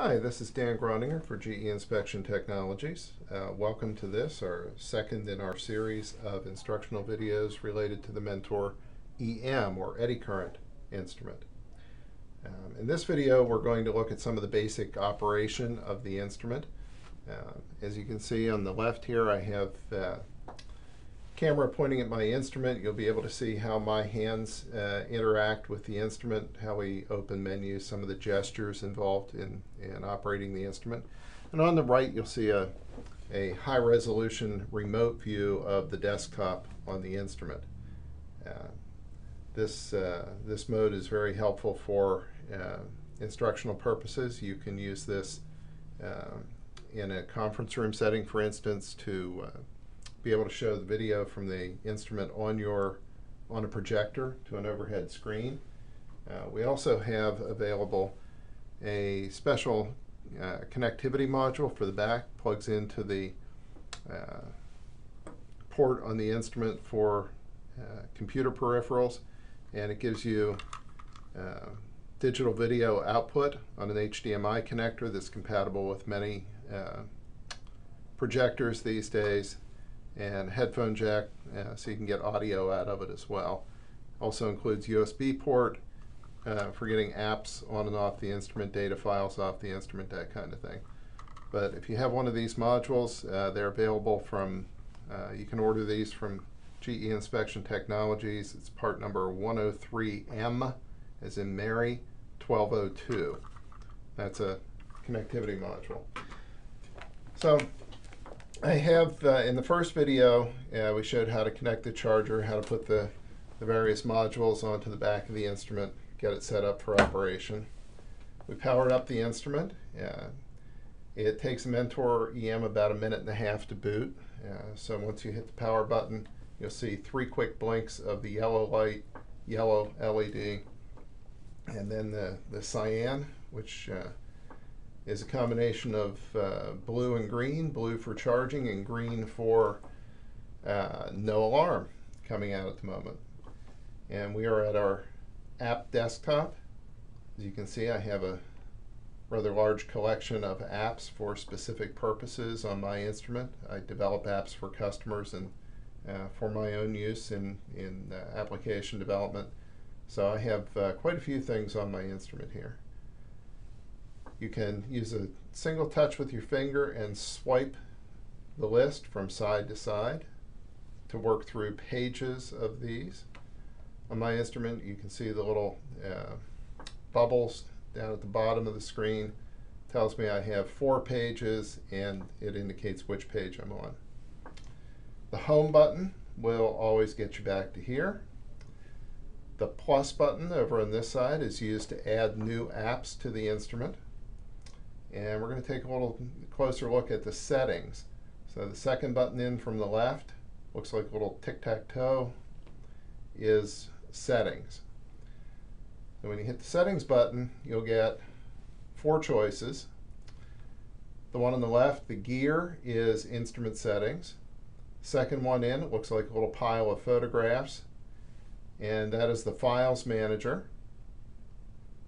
Hi, this is Dan Groninger for GE Inspection Technologies. Uh, welcome to this, our second in our series of instructional videos related to the Mentor EM or eddy current instrument. Um, in this video, we're going to look at some of the basic operation of the instrument. Uh, as you can see on the left here, I have uh, camera pointing at my instrument, you'll be able to see how my hands uh, interact with the instrument, how we open menus, some of the gestures involved in, in operating the instrument. And on the right, you'll see a, a high resolution remote view of the desktop on the instrument. Uh, this, uh, this mode is very helpful for uh, instructional purposes. You can use this uh, in a conference room setting, for instance, to uh, be able to show the video from the instrument on your on a projector to an overhead screen. Uh, we also have available a special uh, connectivity module for the back, plugs into the uh, port on the instrument for uh, computer peripherals, and it gives you uh, digital video output on an HDMI connector that's compatible with many uh, projectors these days and headphone jack uh, so you can get audio out of it as well. Also includes USB port uh, for getting apps on and off the instrument, data files off the instrument, that kind of thing. But if you have one of these modules, uh, they're available from, uh, you can order these from GE Inspection Technologies. It's part number 103M, as in Mary, 1202. That's a connectivity module. So I have, uh, in the first video, uh, we showed how to connect the charger, how to put the, the various modules onto the back of the instrument, get it set up for operation. We powered up the instrument. Uh, it takes Mentor EM about a minute and a half to boot. So once you hit the power button, you'll see three quick blinks of the yellow light, yellow LED, and then the, the cyan, which uh, is a combination of uh, blue and green, blue for charging and green for uh, no alarm coming out at the moment. And we are at our app desktop. As you can see, I have a rather large collection of apps for specific purposes on my instrument. I develop apps for customers and uh, for my own use in, in uh, application development. So I have uh, quite a few things on my instrument here. You can use a single touch with your finger and swipe the list from side to side to work through pages of these. On my instrument, you can see the little uh, bubbles down at the bottom of the screen. Tells me I have four pages and it indicates which page I'm on. The home button will always get you back to here. The plus button over on this side is used to add new apps to the instrument. And we're going to take a little closer look at the settings. So the second button in from the left looks like a little tic-tac-toe is settings. And when you hit the settings button, you'll get four choices. The one on the left, the gear, is instrument settings. Second one in, it looks like a little pile of photographs. And that is the files manager.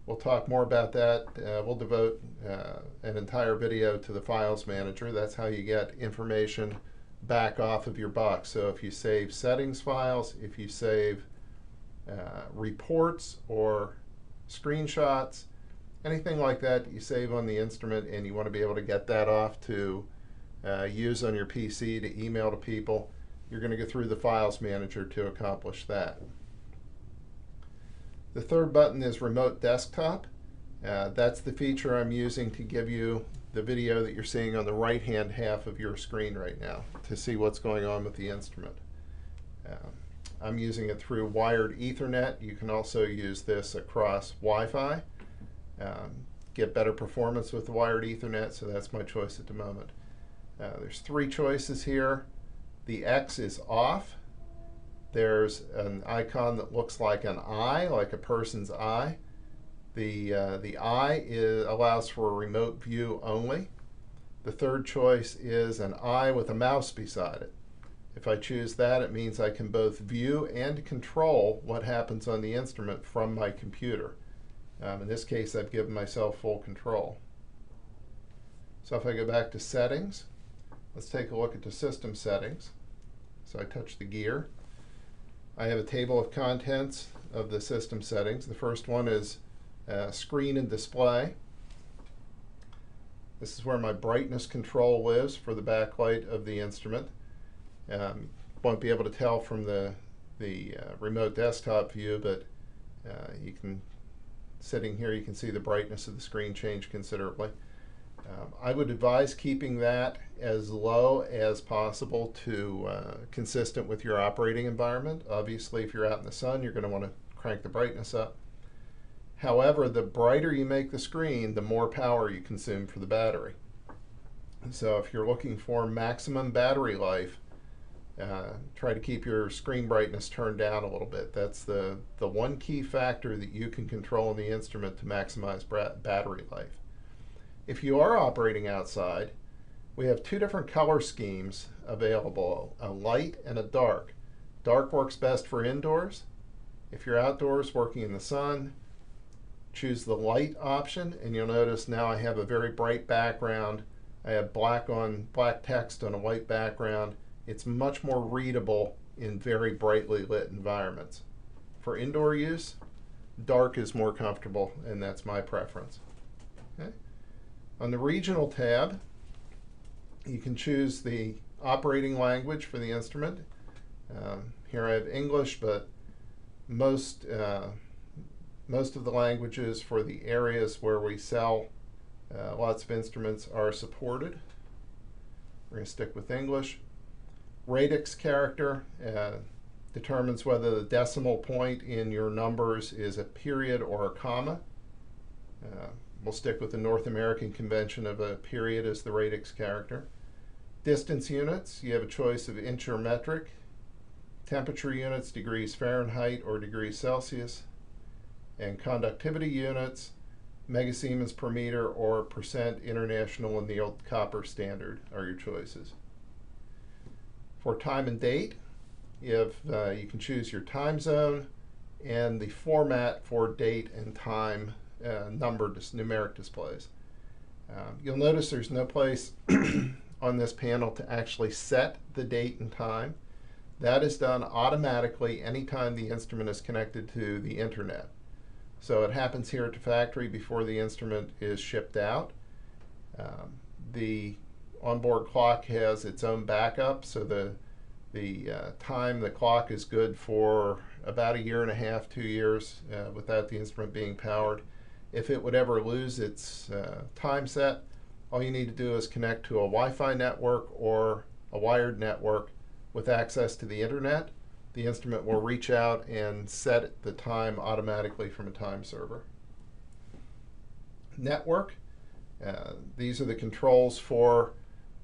We'll talk more about that. Uh, we'll devote uh, an entire video to the files manager. That's how you get information back off of your box. So if you save settings files, if you save uh, reports or screenshots, anything like that you save on the instrument and you want to be able to get that off to uh, use on your PC to email to people, you're going to go through the files manager to accomplish that. The third button is Remote Desktop. Uh, that's the feature I'm using to give you the video that you're seeing on the right-hand half of your screen right now to see what's going on with the instrument. Um, I'm using it through wired Ethernet. You can also use this across Wi-Fi. Um, get better performance with the wired Ethernet, so that's my choice at the moment. Uh, there's three choices here. The X is off. There's an icon that looks like an eye, like a person's eye. The, uh, the eye is, allows for a remote view only. The third choice is an eye with a mouse beside it. If I choose that, it means I can both view and control what happens on the instrument from my computer. Um, in this case, I've given myself full control. So if I go back to settings, let's take a look at the system settings. So I touch the gear. I have a table of contents of the system settings. The first one is uh, screen and display. This is where my brightness control lives for the backlight of the instrument. Um, won't be able to tell from the, the uh, remote desktop view, but uh, you can, sitting here, you can see the brightness of the screen change considerably. Um, I would advise keeping that as low as possible to uh, consistent with your operating environment. Obviously, if you're out in the sun, you're going to want to crank the brightness up. However, the brighter you make the screen, the more power you consume for the battery. So if you're looking for maximum battery life, uh, try to keep your screen brightness turned down a little bit. That's the, the one key factor that you can control in the instrument to maximize battery life. If you are operating outside, we have two different color schemes available, a light and a dark. Dark works best for indoors. If you're outdoors working in the sun, choose the light option and you'll notice now I have a very bright background. I have black on black text on a white background. It's much more readable in very brightly lit environments. For indoor use, dark is more comfortable and that's my preference. Okay. On the regional tab, you can choose the operating language for the instrument. Um, here I have English, but most uh, most of the languages for the areas where we sell uh, lots of instruments are supported. We're going to stick with English. Radix character uh, determines whether the decimal point in your numbers is a period or a comma. We'll stick with the North American convention of a period as the radix character. Distance units, you have a choice of inch or metric. Temperature units, degrees Fahrenheit or degrees Celsius and conductivity units, megasiemens per meter or percent international annealed copper standard are your choices. For time and date, you, uh, you can choose your time zone and the format for date and time uh, number dis numeric displays. Um, you'll notice there's no place on this panel to actually set the date and time. That is done automatically anytime the instrument is connected to the internet. So it happens here at the factory before the instrument is shipped out. Um, the onboard clock has its own backup, so the the uh, time the clock is good for about a year and a half, two years uh, without the instrument being powered. If it would ever lose its uh, time set, all you need to do is connect to a Wi-Fi network or a wired network with access to the internet the instrument will reach out and set the time automatically from a time server. Network, uh, these are the controls for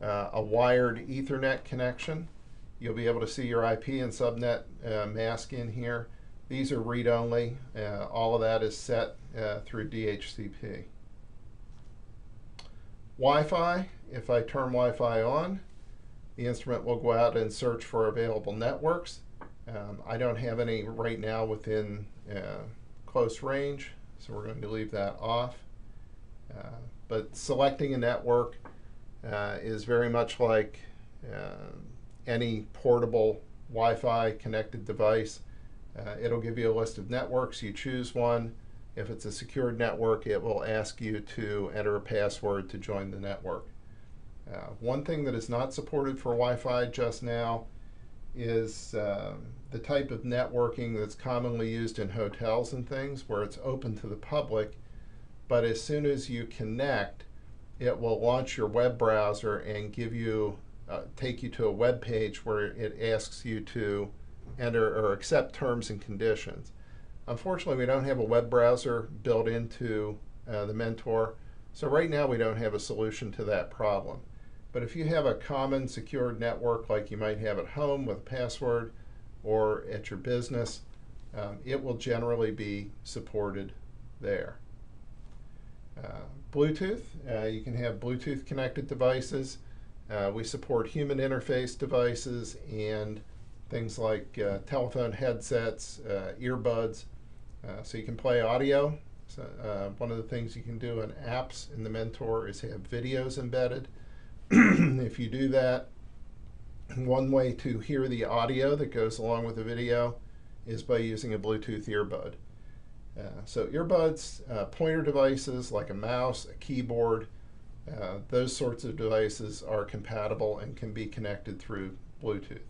uh, a wired Ethernet connection. You'll be able to see your IP and subnet uh, mask in here. These are read-only. Uh, all of that is set uh, through DHCP. Wi-Fi, if I turn Wi-Fi on, the instrument will go out and search for available networks. Um, I don't have any right now within uh, close range, so we're going to leave that off. Uh, but selecting a network uh, is very much like uh, any portable Wi-Fi connected device. Uh, it'll give you a list of networks. You choose one. If it's a secured network, it will ask you to enter a password to join the network. Uh, one thing that is not supported for Wi-Fi just now is um, the type of networking that's commonly used in hotels and things where it's open to the public, but as soon as you connect, it will launch your web browser and give you, uh, take you to a web page where it asks you to enter or accept terms and conditions. Unfortunately, we don't have a web browser built into uh, the Mentor, so right now we don't have a solution to that problem. But if you have a common secured network like you might have at home with a password, or at your business, um, it will generally be supported there. Uh, Bluetooth, uh, you can have Bluetooth connected devices. Uh, we support human interface devices and things like uh, telephone headsets, uh, earbuds. Uh, so you can play audio So uh, one of the things you can do in apps in the Mentor is have videos embedded. if you do that, one way to hear the audio that goes along with the video is by using a Bluetooth earbud. Uh, so earbuds, pointer devices like a mouse, a keyboard, uh, those sorts of devices are compatible and can be connected through Bluetooth.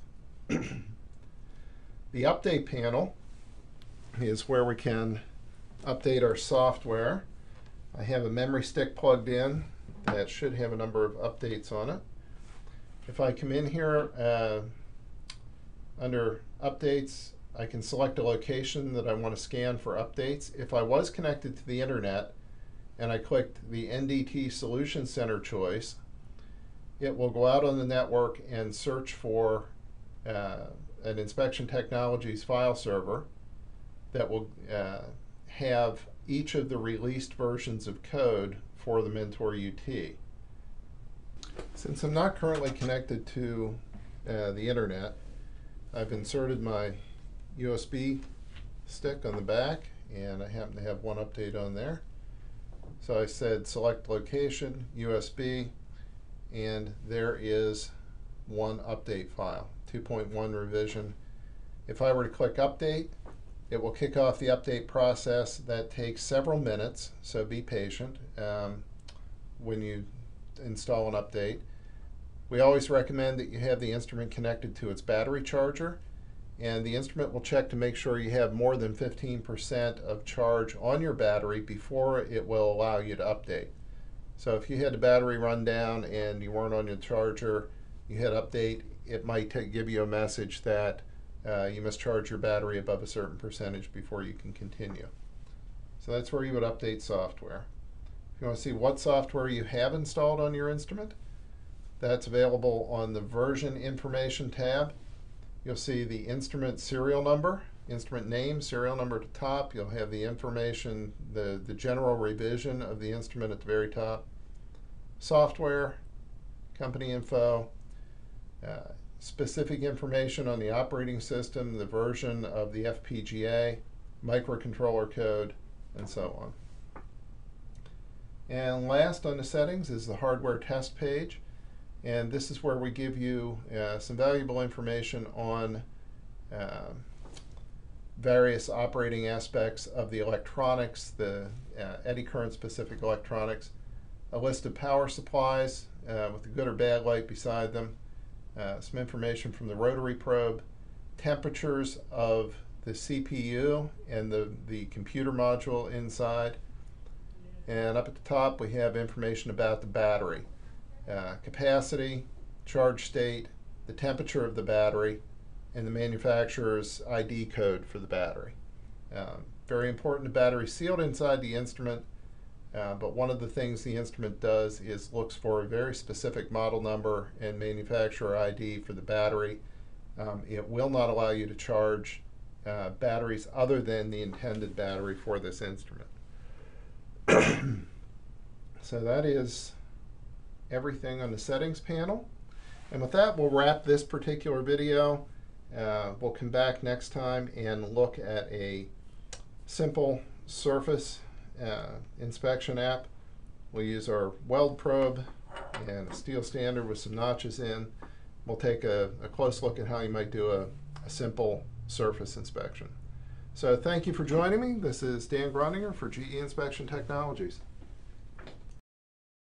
the update panel is where we can update our software. I have a memory stick plugged in that should have a number of updates on it. If I come in here uh, under updates, I can select a location that I want to scan for updates. If I was connected to the internet and I clicked the NDT Solution Center choice, it will go out on the network and search for uh, an Inspection Technologies file server that will uh, have each of the released versions of code for the Mentor UT. Since I'm not currently connected to uh, the internet, I've inserted my USB stick on the back and I happen to have one update on there. So I said select location, USB, and there is one update file, 2.1 revision. If I were to click update, it will kick off the update process. That takes several minutes, so be patient um, when you install an update. We always recommend that you have the instrument connected to its battery charger and the instrument will check to make sure you have more than 15% of charge on your battery before it will allow you to update. So if you had the battery run down and you weren't on your charger, you hit update, it might give you a message that uh, you must charge your battery above a certain percentage before you can continue. So that's where you would update software. If you want to see what software you have installed on your instrument, that's available on the version information tab. You'll see the instrument serial number, instrument name, serial number at the top. You'll have the information, the, the general revision of the instrument at the very top. Software, company info, uh, specific information on the operating system, the version of the FPGA, microcontroller code, and so on. And last on the settings is the hardware test page. And this is where we give you uh, some valuable information on uh, various operating aspects of the electronics, the uh, eddy current specific electronics, a list of power supplies uh, with the good or bad light beside them, uh, some information from the rotary probe, temperatures of the CPU and the, the computer module inside. And up at the top, we have information about the battery, uh, capacity, charge state, the temperature of the battery, and the manufacturer's ID code for the battery. Um, very important, the battery sealed inside the instrument uh, but one of the things the instrument does is looks for a very specific model number and manufacturer ID for the battery. Um, it will not allow you to charge uh, batteries other than the intended battery for this instrument. so that is everything on the settings panel. And with that, we'll wrap this particular video. Uh, we'll come back next time and look at a simple surface uh, inspection app. We'll use our weld probe and a steel standard with some notches in. We'll take a, a close look at how you might do a, a, simple surface inspection. So thank you for joining me. This is Dan Gruninger for GE Inspection Technologies.